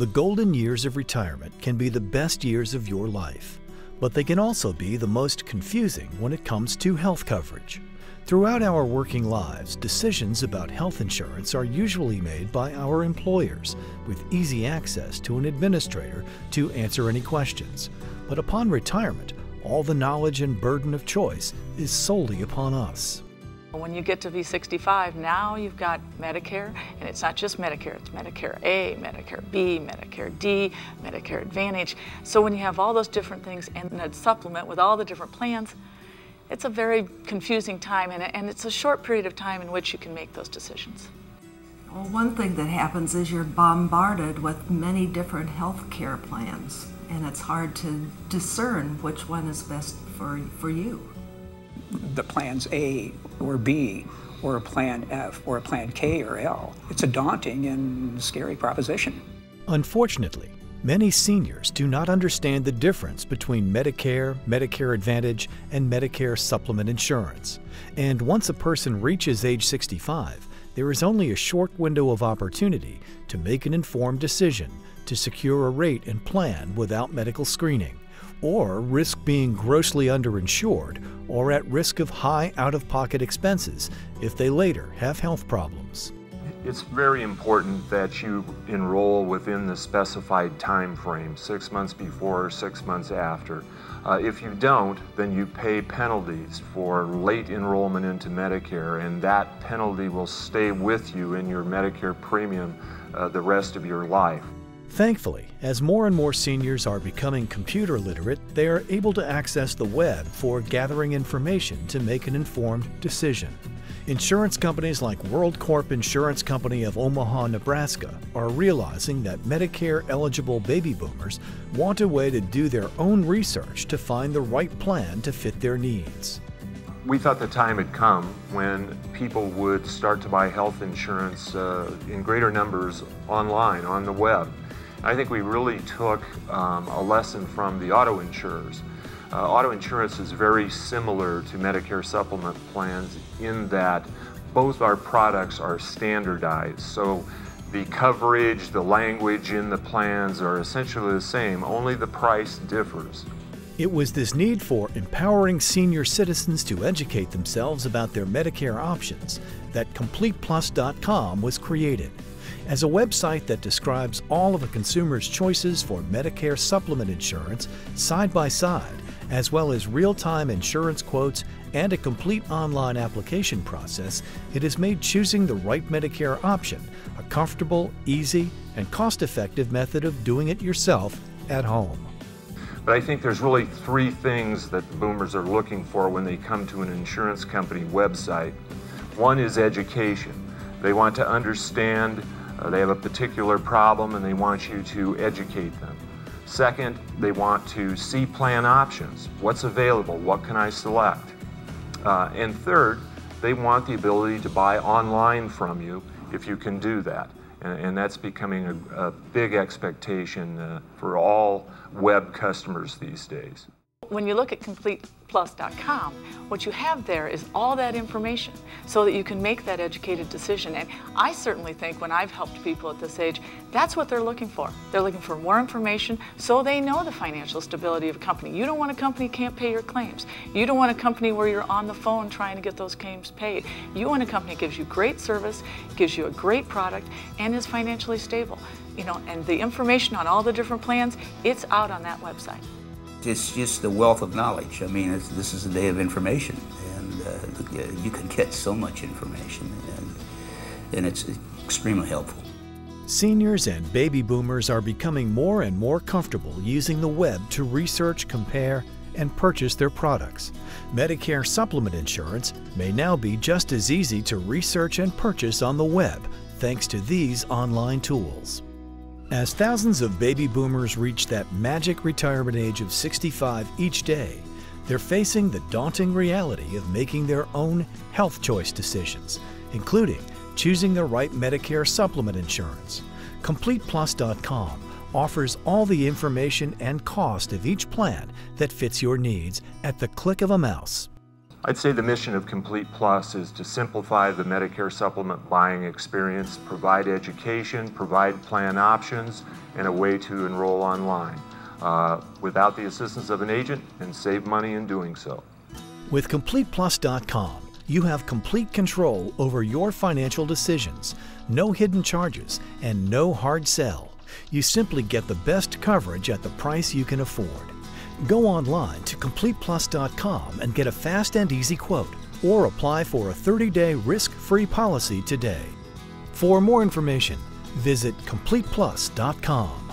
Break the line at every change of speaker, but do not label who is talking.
The golden years of retirement can be the best years of your life, but they can also be the most confusing when it comes to health coverage. Throughout our working lives, decisions about health insurance are usually made by our employers with easy access to an administrator to answer any questions. But upon retirement, all the knowledge and burden of choice is solely upon us.
When you get to be 65, now you've got Medicare, and it's not just Medicare, it's Medicare A, Medicare B, Medicare D, Medicare Advantage. So when you have all those different things and a supplement with all the different plans, it's a very confusing time, and, it's a short period of time in which you can make those decisions.
Well, one thing that happens is you're bombarded with many different health care plans, and it's hard to discern which one is best for, for you.
The plans A or B or a plan F or a plan K or L. It's a daunting and scary proposition.
Unfortunately, many seniors do not understand the difference between Medicare, Medicare Advantage, and Medicare supplement insurance. And once a person reaches age 65, there is only a short window of opportunity to make an informed decision to secure a rate and plan without medical screening or risk being grossly underinsured or at risk of high out of pocket expenses if they later have health problems.
It's very important that you enroll within the specified time frame, six months before or six months after. Uh, if you don't, then you pay penalties for late enrollment into Medicare, and that penalty will stay with you in your Medicare premium uh, the rest of your life.
Thankfully, as more and more seniors are becoming computer literate, they are able to access the web for gathering information to make an informed decision. Insurance companies like WorldCorp Insurance Company of Omaha, Nebraska are realizing that Medicare eligible baby boomers want a way to do their own research to find the right plan to fit their needs.
We thought the time had come when people would start to buy health insurance uh, in greater numbers online, on the web. I think we really took um, a lesson from the auto insurers. Uh, auto insurance is very similar to Medicare supplement plans in that both our products are standardized. So the coverage, the language in the plans are essentially the same, only the price differs.
It was this need for empowering senior citizens to educate themselves about their Medicare options that CompletePlus.com was created as a website that describes all of a consumer's choices for Medicare supplement insurance side by side, as well as real time insurance quotes and a complete online application process, it has made choosing the right Medicare option a comfortable, easy, and cost effective method of doing it yourself at home.
But I think there's really three things that boomers are looking for when they come to an insurance company website. One is education. They want to understand uh, they have a particular problem and they want you to educate them. Second, they want to see plan options. What's available? What can I select? Uh, and third, they want the ability to buy online from you if you can do that. And, and that's becoming a, a big expectation uh, for all web customers these days
when you look at CompletePlus.com, what you have there is all that information so that you can make that educated decision. And I certainly think when I've helped people at this age, that's what they're looking for. They're looking for more information so they know the financial stability of a company. You don't want a company can't pay your claims. You don't want a company where you're on the phone trying to get those claims paid. You want a company that gives you great service, gives you a great product, and is financially stable. You know, and the information on all the different plans, it's out on that website.
It's just the wealth of knowledge. I mean, this is a day of information, and uh, you can get so much information, and, and it's extremely helpful.
Seniors and baby boomers are becoming more and more comfortable using the web to research, compare, and purchase their products. Medicare supplement insurance may now be just as easy to research and purchase on the web thanks to these online tools. As thousands of baby boomers reach that magic retirement age of 65 each day, they're facing the daunting reality of making their own health choice decisions, including choosing the right Medicare supplement insurance. CompletePlus.com offers all the information and cost of each plan that fits your needs at the click of a mouse.
I'd say the mission of Complete Plus is to simplify the Medicare supplement buying experience, provide education, provide plan options, and a way to enroll online uh, without the assistance of an agent and save money in doing so.
With CompletePlus.com, you have complete control over your financial decisions, no hidden charges, and no hard sell. You simply get the best coverage at the price you can afford. Go online to CompletePlus.com and get a fast and easy quote, or apply for a 30 day risk free policy today. For more information, visit CompletePlus.com.